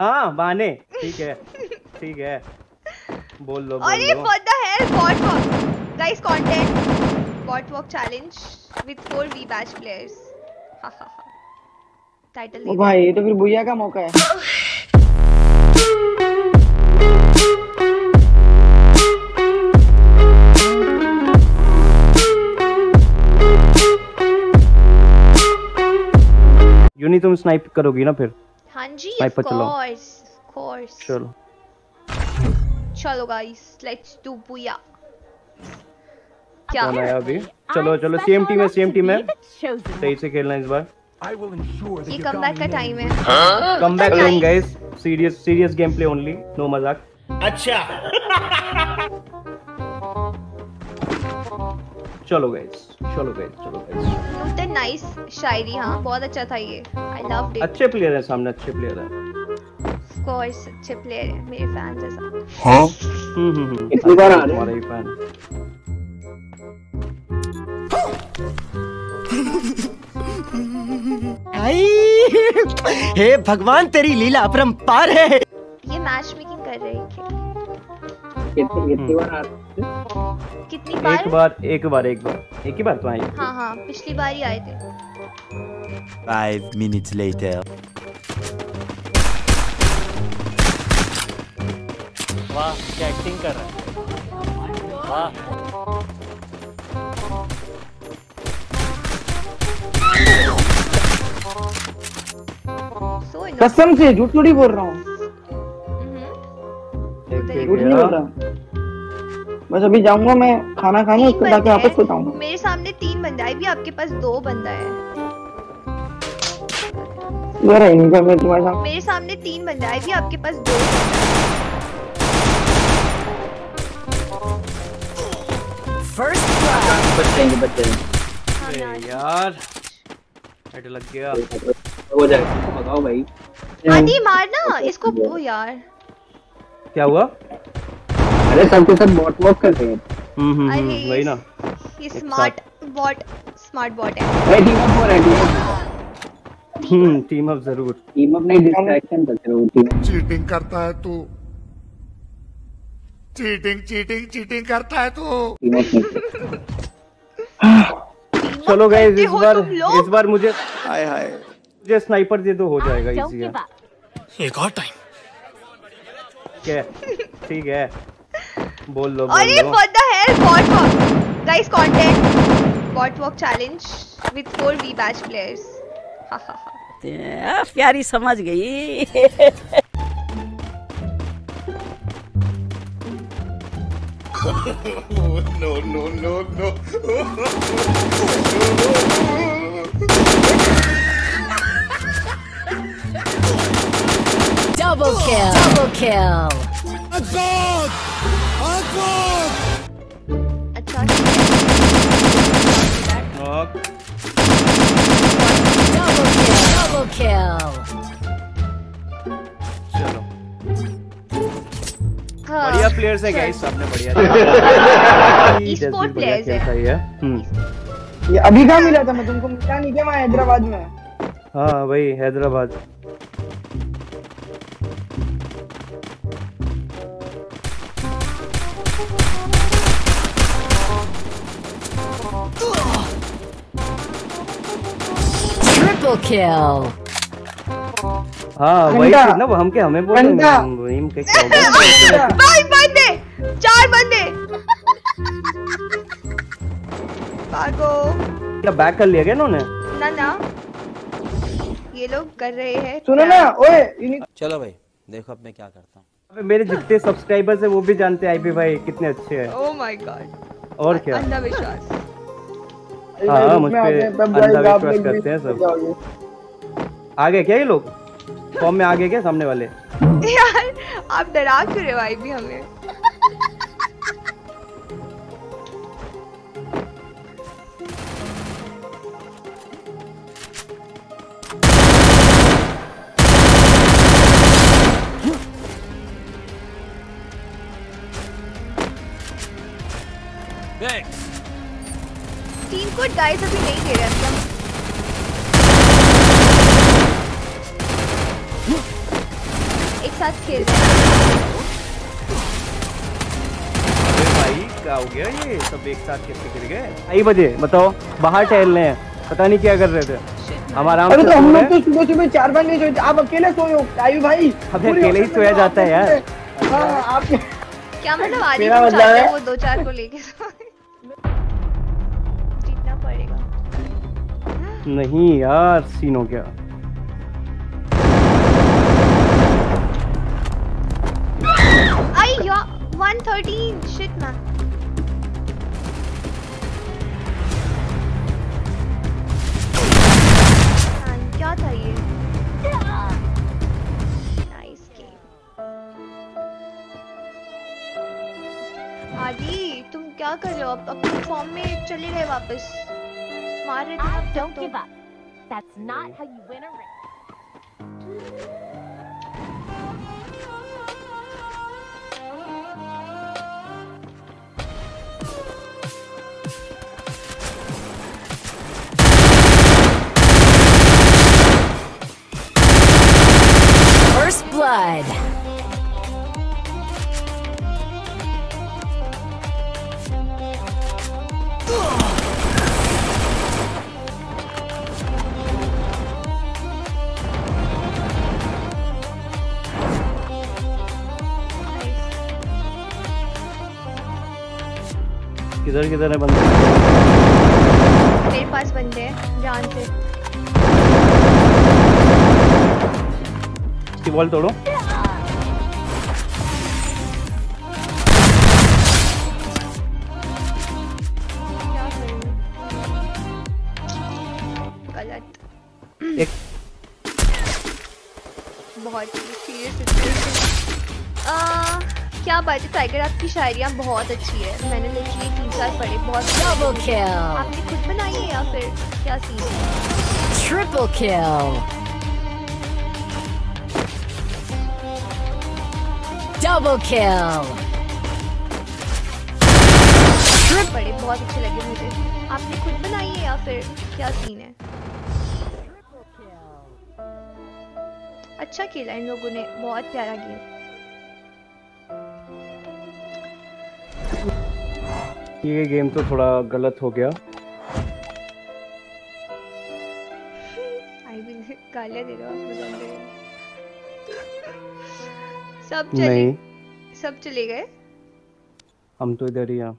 हाँ बाने ठीक है ठीक है। बोल लो बोल और ये है bot walk guys content bot walk challenge with four V batch players title ओ भाई ये तो फिर भुया का मौका है। यूनि तुम स्नाइप करोगी ना फिर। हाँ जी course of course चलो। चलो guys let's do booyah क्या? कौन आया अभी? चलो चलो सेम टीम है सेम टीम है। सही से खेलना इस बार। ये कमबैक का टाइम है। Come back time guys serious serious game play only no मज़ाक अच्छा। चलो गाइस चलो गाइस चलो गाइस नाइस शायरी हाँ बहुत अच्छा था ये. आई लव्ड इट अच्छे प्लेयर हैं सामने अच्छे प्लेयर हैं. ऑफ़ कोर्स अच्छे प्लेयर हैं मेरे फैंस हैं? सब हम्म हम्म हम्म. कितनी बार आ रहे हैं? ही फ़ैन हे भगवान तेरी लीला अपरंपार है. ये मैच मेकिंग कर रहे थे कितनी कितनी बार आ रहे हैं? कितनी एक बार? बार एक बार एक बार। एक ही बार तो आई। हाँ हाँ पिछली बार ही आए थे। Five minutes later. वाह क्या एक्टिंग कर रहा है? वाह। कसम से झूठ थोड़ी बोल रहा हूँ। एक झूठ नहीं बोल रहा बस अभी जाऊँगा मैं खाना खाने उसके बाद वापस सो जाऊँगा। मेरे सामने तीन बंदा है भी आपके पास दो बंदा है। इनका मैं तुम्हारे साथ मेरे सामने तीन बंदा है भी आपके पास दो है। हाँ, अरे ना- यार हेड लग गया। हो जाएगा बताओ भाई। आदि मारना इसको ओ यार। क्या हुआ? अरे सबके सब बॉट वॉक करते हैं। हम्म हम्म हम्म, वही ना। ये स्मार्ट बॉट स्मार्ट बॉट है। भाई टीम अप हो रहा है टीम हम्म टीम अप ज़रूर। टीम अप नहीं डिस्ट्रैक्शन करते रहो टीम चीटिंग करता है तू। चीटिंग चीटिंग चीटिंग करता है तू। चलो गाइस इस बार इस बार मुझे हाय हाय। मुझे स्नाइपर दे दो हो जाएगा इजी है। एक और टाइम ठीक है ठीक है। बोल लो अरे what the hell bot work guys content bot work challenge with four V batch players प्यारी समझ गई। No no no no double kill अच्छा knock double kill double kill चलो हाँ, बढ़िया प्लेयर्स है गाइस सबने बढ़िया E-sport जैसे है। खेलता ही। है हम्म। ये अभी कहाँ मिला था मैं तुमको? मिला नहीं क्या मैं हैदराबाद में? हाँ भाई हैदराबाद। Triple kill. हाँ वही। ना वो हम क्या हमें बोल घंटा। वही के क्या भाई बंदे चार बंदे। भागो। क्या बैक कर लिया क्या इन्होंने? ना ना। ये लोग कर रहे हैं सुनो ना ओए चलो भाई देखो अब मैं क्या करता हूँ। अबे मेरे जितने सब्सक्राइबर्स है वो भी जानते हैं आईपी भाई कितने अच्छे हैं। ओ माय गॉड और क्या? अंधविश्वास। हाँ, मुझ पे अंधविश्वास करते हैं सब। आ गए क्या ये लोग? फॉर्म में आ गए क्या सामने वाले? यार आप डरा क्यों रहे भाई भी हमें। टीम को डाइस अभी नहीं दे रहे मतलब साथ खेल रहे अरे भाई क्या हो गया ये? सब एक साथ कैसे गिर गए? ढाई बजे बताओ बाहर टहल रहे हैं। पता नहीं क्या कर रहे थे। हम आराम अरे तो हम लोग रहे तो। सुबह सुबह चार बार नहीं सोए आप अकेले सोए हो? आयु भाई अबे अकेले ही सोया जाता है यार। हाँ आप क्या मतलब मतलब चाहते है- वो दो चार को लेके नहीं यार, सीन हो गया आई या 113 शिट मैन क्या था ये? आदि, तुम क्या कर रहे हो? अब अपने फॉर्म में चले गए वापस। smarter than I don't give up. That's not how you win a किधर किधर है बंदे? मेरे पास बंदे हैं जान से। इसकी बॉल तोड़ो। क्या बात है? टाइगर आपकी शायरियाँ बहुत अच्छी है। मैंने लिटरली तीन चार पढ़े बहुत आपने खुद बनाई है या फिर क्या सीन है? Triple kill. Double kill. पढ़े बहुत अच्छे लगे मुझे। आपने खुद बनाई है या फिर क्या सीन है? अच्छा खेला इन लोगों ने बहुत प्यारा गेम। ये गेम तो थोड़ा गलत हो गया। सब चले नहीं। सब चले गए? हम तो इधर ही हैं।